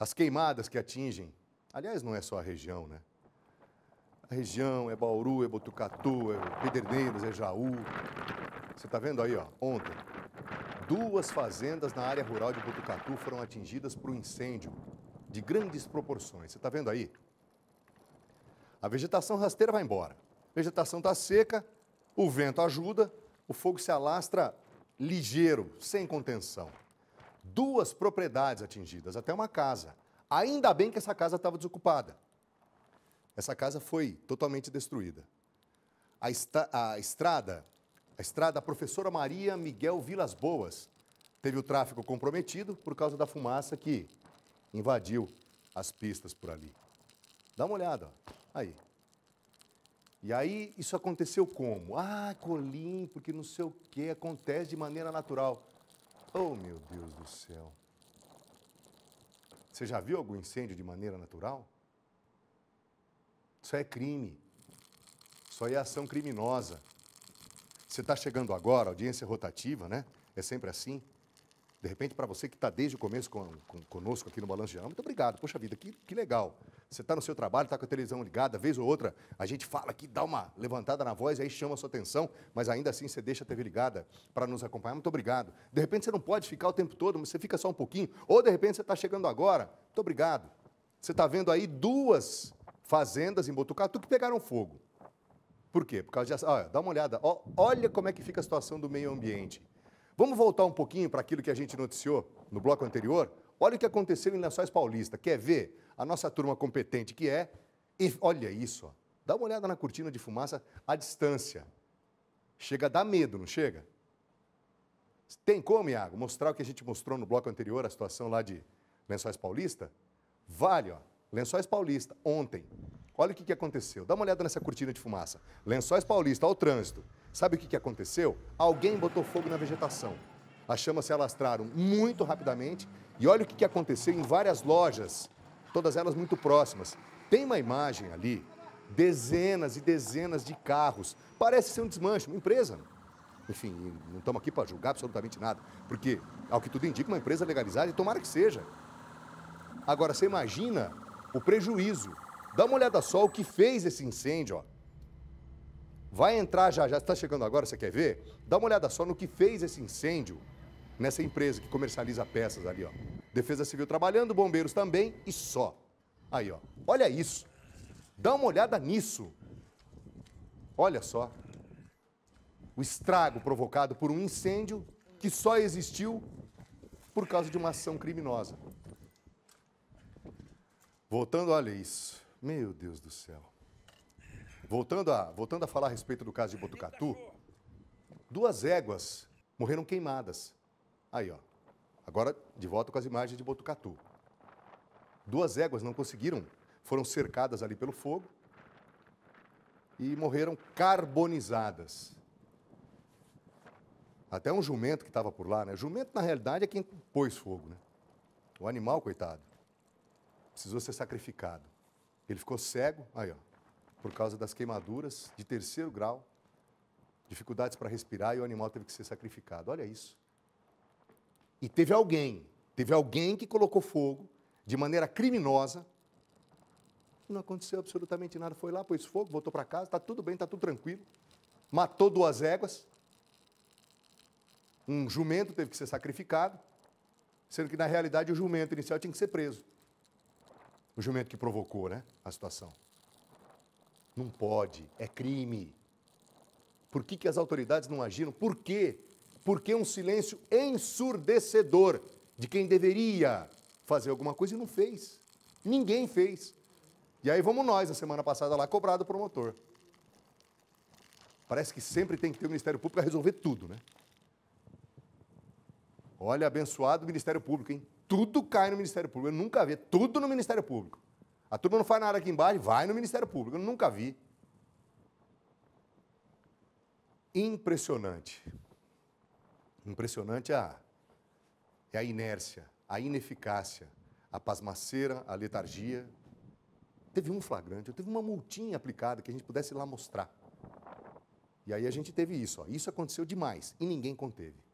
As queimadas que atingem, aliás, não é só a região, né? A região é Bauru, é Botucatu, é Pederneiras, é Jaú. Você está vendo aí, ó, ontem, duas fazendas na área rural de Botucatu foram atingidas por um incêndio de grandes proporções. Você está vendo aí? A vegetação rasteira vai embora. A vegetação está seca, o vento ajuda, o fogo se alastra ligeiro, sem contenção. Duas propriedades atingidas, até uma casa. Ainda bem que essa casa estava desocupada. Essa casa foi totalmente destruída. A, a estrada, a estrada Professora Maria Miguel Vilas Boas, teve o tráfego comprometido por causa da fumaça que invadiu as pistas por ali. Dá uma olhada, ó. aí. E aí isso aconteceu como? Ah, Colim, porque não sei o que, acontece de maneira natural. Oh, meu Deus do céu. Você já viu algum incêndio de maneira natural? Isso é crime. Isso aí é ação criminosa. Você está chegando agora, audiência rotativa, né? É sempre assim. De repente, para você que está desde o começo com, com, conosco aqui no Balanço Geral, muito obrigado. Poxa vida, que, que legal. Você está no seu trabalho, está com a televisão ligada, vez ou outra, a gente fala aqui, dá uma levantada na voz, aí chama a sua atenção, mas ainda assim você deixa a TV ligada para nos acompanhar. Muito obrigado. De repente você não pode ficar o tempo todo, mas você fica só um pouquinho. Ou de repente você está chegando agora. Muito obrigado. Você está vendo aí duas fazendas em Botucatu que pegaram fogo. Por quê? Por causa de. Olha, dá uma olhada. Olha como é que fica a situação do meio ambiente. Vamos voltar um pouquinho para aquilo que a gente noticiou no bloco anterior? Olha o que aconteceu em Lençóis Paulista. Quer ver a nossa turma competente que é? E olha isso, ó. dá uma olhada na cortina de fumaça à distância. Chega a dar medo, não chega? Tem como, Iago, mostrar o que a gente mostrou no bloco anterior, a situação lá de Lençóis Paulista? Vale, ó. Lençóis Paulista, ontem. Olha o que, que aconteceu. Dá uma olhada nessa cortina de fumaça. Lençóis Paulista, ao trânsito. Sabe o que, que aconteceu? Alguém botou fogo na vegetação. As chamas se alastraram muito rapidamente e olha o que, que aconteceu em várias lojas, todas elas muito próximas. Tem uma imagem ali, dezenas e dezenas de carros. Parece ser um desmanche, uma empresa. Enfim, não estamos aqui para julgar absolutamente nada, porque, ao que tudo indica, uma empresa legalizada e tomara que seja. Agora, você imagina o prejuízo. Dá uma olhada só o que fez esse incêndio, ó. Vai entrar já, já está chegando agora, você quer ver? Dá uma olhada só no que fez esse incêndio nessa empresa que comercializa peças ali, ó. Defesa Civil trabalhando, bombeiros também e só. Aí, ó. Olha isso. Dá uma olhada nisso. Olha só. O estrago provocado por um incêndio que só existiu por causa de uma ação criminosa. Voltando, olha isso. Meu Deus do céu. Voltando a, voltando a falar a respeito do caso de Botucatu, duas éguas morreram queimadas. Aí, ó. Agora, de volta com as imagens de Botucatu. Duas éguas não conseguiram, foram cercadas ali pelo fogo e morreram carbonizadas. Até um jumento que estava por lá, né? Jumento, na realidade, é quem pôs fogo, né? O animal, coitado, precisou ser sacrificado. Ele ficou cego, aí, ó por causa das queimaduras de terceiro grau, dificuldades para respirar e o animal teve que ser sacrificado. Olha isso. E teve alguém, teve alguém que colocou fogo de maneira criminosa. Não aconteceu absolutamente nada. Foi lá, pôs fogo, voltou para casa, está tudo bem, está tudo tranquilo. Matou duas éguas. Um jumento teve que ser sacrificado, sendo que na realidade o jumento inicial tinha que ser preso. O jumento que provocou né, a situação. Não pode, é crime. Por que, que as autoridades não agiram? Por quê? Porque um silêncio ensurdecedor de quem deveria fazer alguma coisa e não fez. Ninguém fez. E aí vamos nós, a semana passada lá, cobrado o promotor. Parece que sempre tem que ter o Ministério Público para resolver tudo, né? Olha, abençoado o Ministério Público, hein? Tudo cai no Ministério Público. Eu nunca vi, tudo no Ministério Público. A turma não faz nada aqui embaixo, vai no Ministério Público. Eu nunca vi. Impressionante. Impressionante a, é a inércia, a ineficácia, a pasmaceira, a letargia. Teve um flagrante, teve uma multinha aplicada que a gente pudesse ir lá mostrar. E aí a gente teve isso. Ó. Isso aconteceu demais e ninguém conteve.